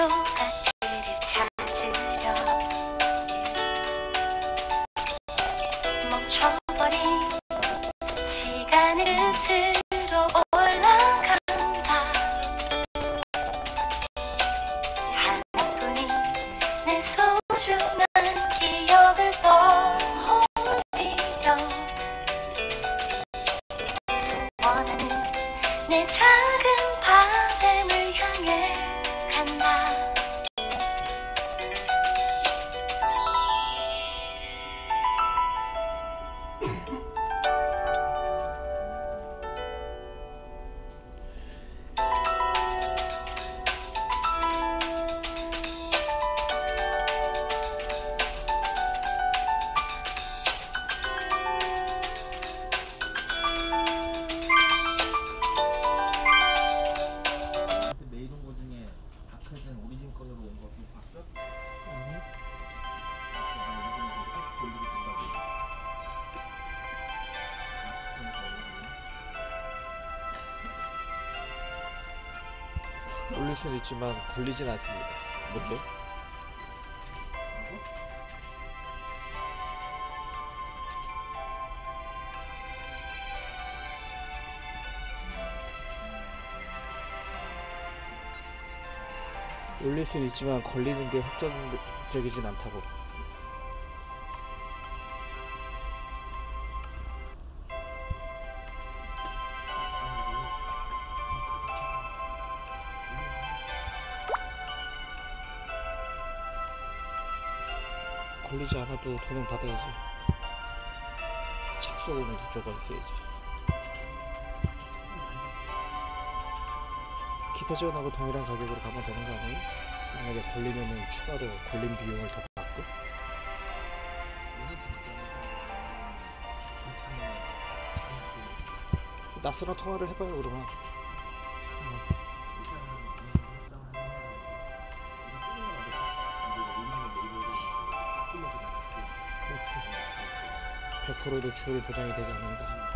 조 올릴 수는 있지만 걸리진 않습니다. 뭔데? 올릴 수는 있지만 걸리는 게 확정적이진 않다고. 걸리지 않아도 돈은 받아야지. 착수금이 저쪽가 있어야지. 기타 지원하고 동일한 가격으로 가면 되는 거 아니에요? 만약에 걸리면은 추가로 걸린 비용을 더 받고 낯선한 통화를 해봐요 그러면 100%도 주율 보장이 되지 않는다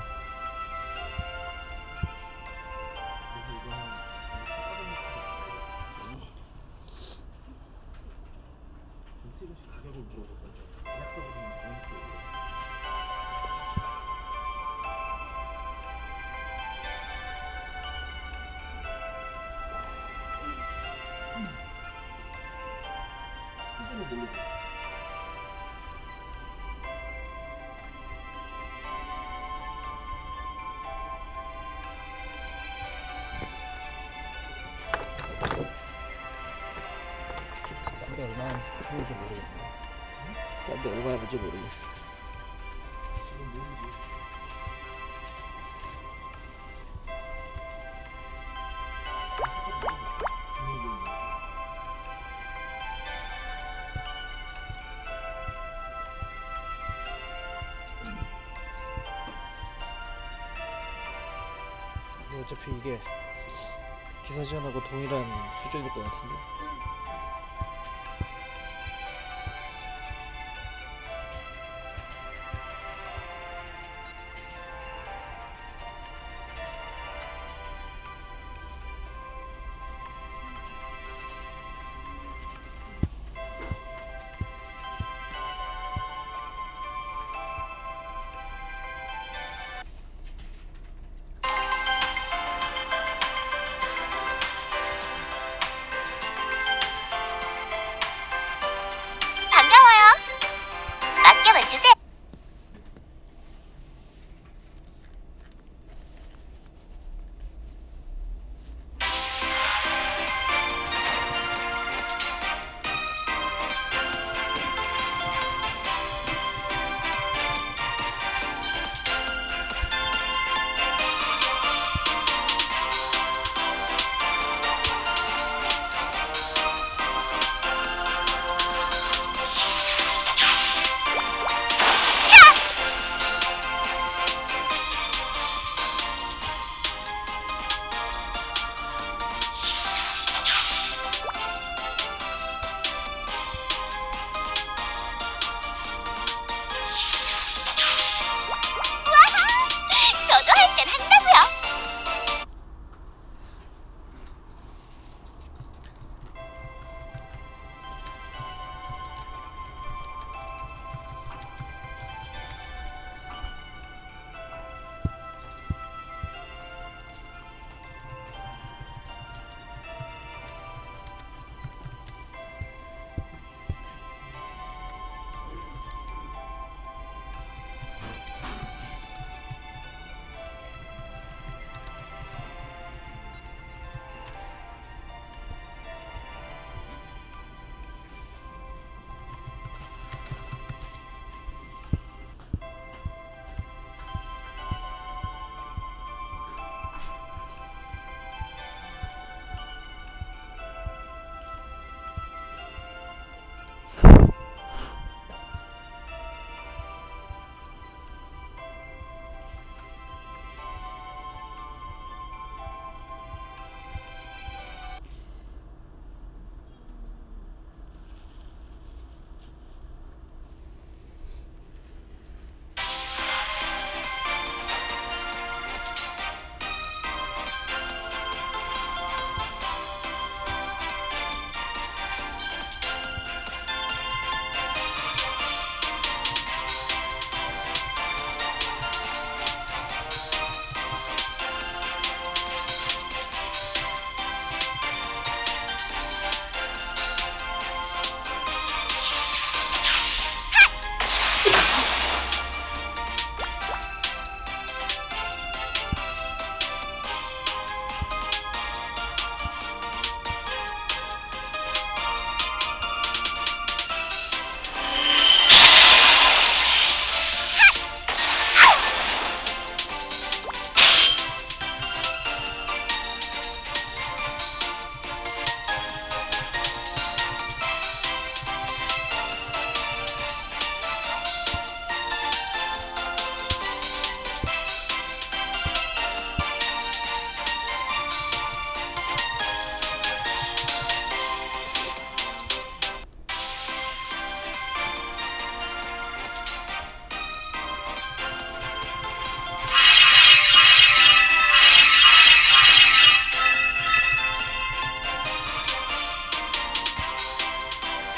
김 딴데 얼마 하는지 모르겠어. 어차피 이게 기사 지원하고 동일한 수준일 것 같은데 やらない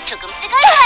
조금 뜨거워 요.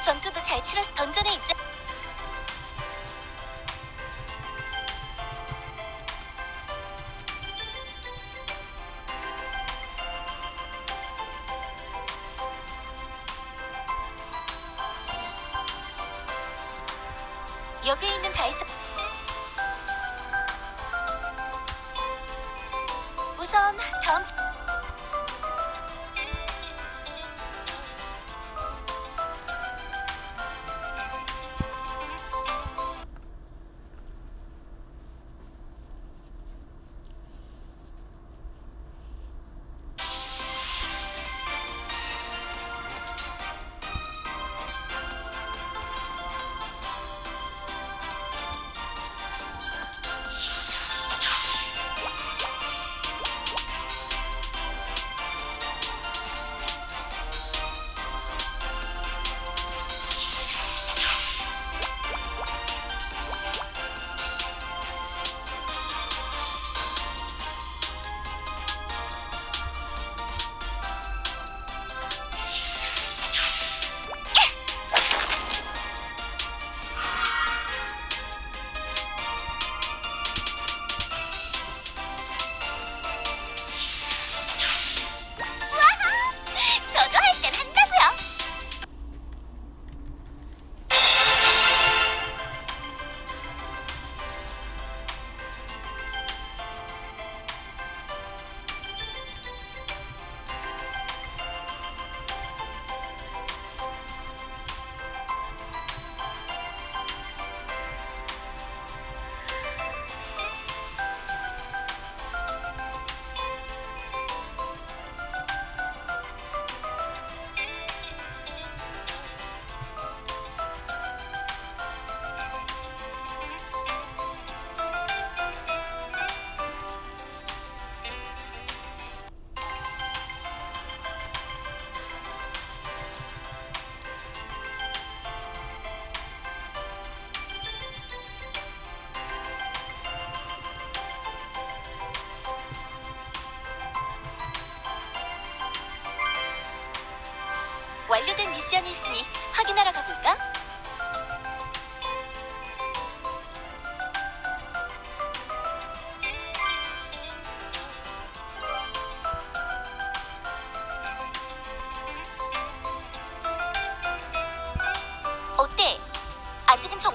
전투도 잘 치러 던전에 입장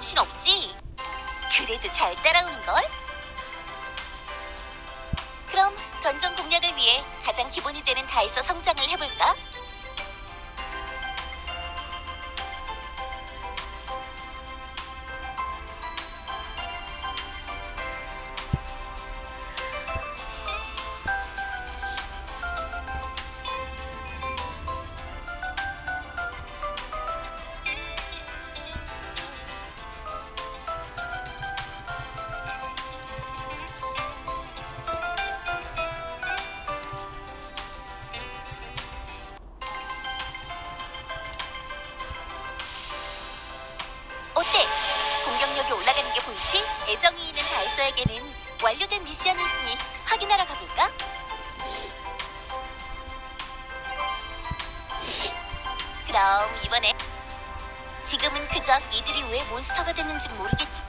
정신 없지? 그래도 잘 따라오는걸? 그럼 던전 공략을 위해 가장 기본이 되는 다이소 성장을 해볼까? 그럼 이번에 지금은 그저 이들이 왜 몬스터가 됐는지 모르겠지.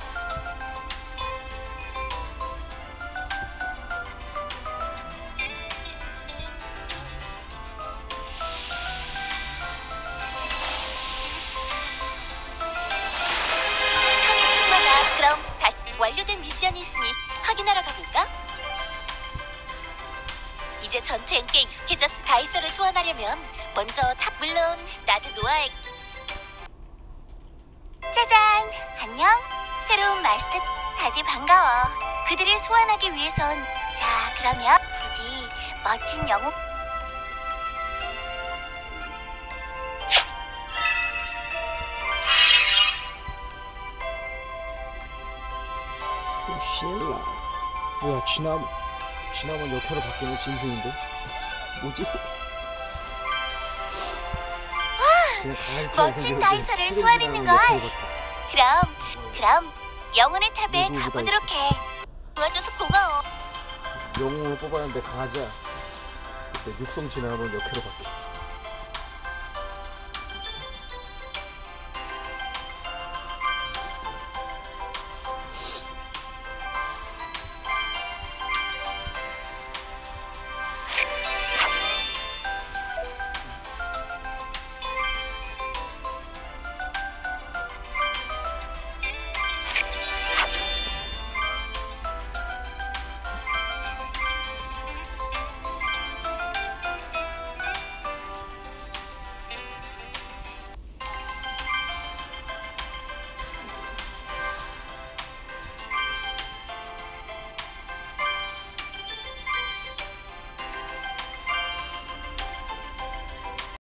이제 전투엔 꽤 익숙해졌어 dice를 소환하려면 먼저 탑 물론 나도 노아의 짜잔! 안녕? 새로운 마스터 다들 반가워. 그들을 소환하기 위해선 자 그러면 부디 멋진 영웅 쉘라 뭐야 쥐남 쥐남은 역해로 바뀌는 짐승인데? 뭐지? 강아지처럼 멋진 다이소를 튀르지나는 소환했는걸. 역해로 바뀌어. 그럼 그럼 영혼의 탑에 가보도록 해. 도와줘서 고마워. 영웅을 뽑았는데 그때 육성 지나가면 역해로 바뀌어